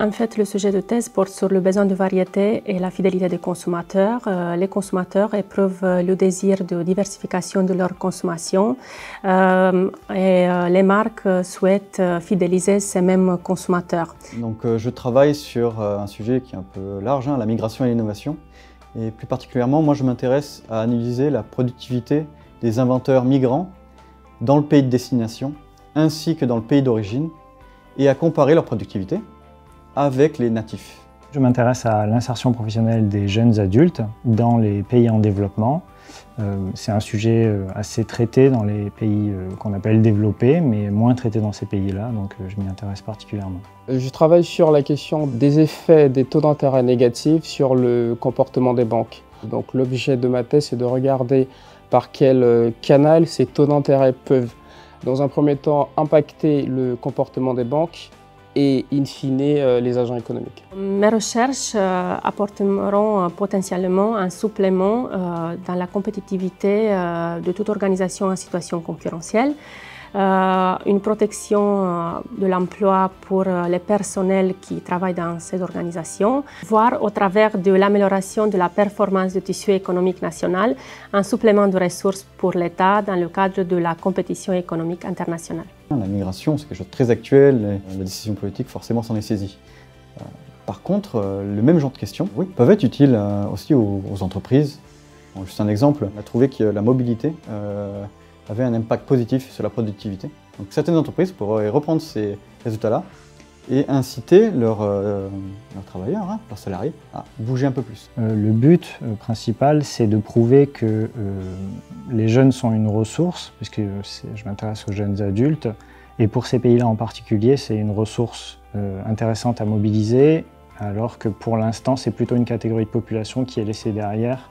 En fait, le sujet de thèse porte sur le besoin de variété et la fidélité des consommateurs. Euh, les consommateurs éprouvent euh, le désir de diversification de leur consommation euh, et les marques souhaitent fidéliser ces mêmes consommateurs. Donc, je travaille sur un sujet qui est un peu large, hein, la migration et l'innovation. Et plus particulièrement, moi, je m'intéresse à analyser la productivité des inventeurs migrants dans le pays de destination ainsi que dans le pays d'origine et à comparer leur productivité avec les natifs. Je m'intéresse à l'insertion professionnelle des jeunes adultes dans les pays en développement. Euh, c'est un sujet euh, assez traité dans les pays euh, qu'on appelle développés, mais moins traité dans ces pays-là, donc je m'y intéresse particulièrement. Je travaille sur la question des effets des taux d'intérêt négatifs sur le comportement des banques. Donc l'objet de ma thèse, c'est de regarder par quel canal ces taux d'intérêt peuvent, dans un premier temps, impacter le comportement des banques et in fine euh, les agents économiques. Mes recherches euh, apporteront euh, potentiellement un supplément dans la compétitivité de toute organisation en situation concurrentielle. Euh, une protection euh, de l'emploi pour euh, les personnels qui travaillent dans ces organisations, voire au travers de l'amélioration de la performance du tissu économique national, un supplément de ressources pour l'État dans le cadre de la compétition économique internationale. La migration, c'est quelque chose de très actuel, la décision politique forcément s'en est saisie. Par contre, le même genre de questions oui, peuvent être utiles aussi aux, entreprises. juste un exemple, on a trouvé que la mobilité avait un impact positif sur la productivité. Donc certaines entreprises pourraient reprendre ces résultats-là et inciter leurs, euh, travailleurs, hein, leurs salariés, à bouger un peu plus. Euh, le but euh, principal, c'est de prouver que les jeunes sont une ressource, puisque je m'intéresse aux jeunes adultes, et pour ces pays-là en particulier, c'est une ressource intéressante à mobiliser, alors que pour l'instant, c'est plutôt une catégorie de population qui est laissée derrière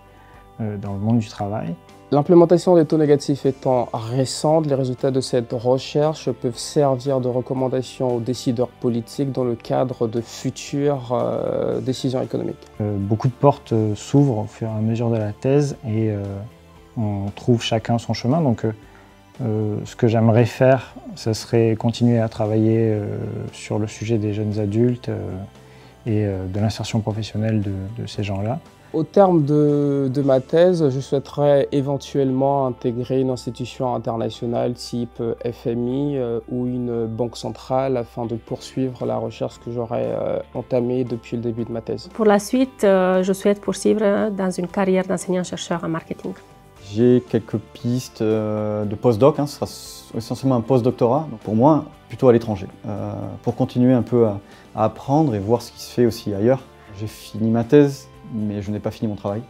dans le monde du travail. L'implémentation des taux négatifs étant récente, les résultats de cette recherche peuvent servir de recommandation aux décideurs politiques dans le cadre de futures euh, décisions économiques. Euh, beaucoup de portes euh, s'ouvrent au fur et à mesure de la thèse et on trouve chacun son chemin. Donc, ce que j'aimerais faire, ce serait continuer à travailler sur le sujet des jeunes adultes et de l'insertion professionnelle de ces gens-là. Au terme de, ma thèse, je souhaiterais éventuellement intégrer une institution internationale type FMI euh, ou une banque centrale afin de poursuivre la recherche que j'aurais euh, entamée depuis le début de ma thèse. Pour la suite, euh, je souhaite poursuivre dans une carrière d'enseignant-chercheur en marketing. J'ai quelques pistes de postdoc, hein, ce sera essentiellement un postdoctorat, pour moi plutôt à l'étranger, pour continuer un peu à apprendre et voir ce qui se fait aussi ailleurs. J'ai fini ma thèse mais je n'ai pas fini mon travail.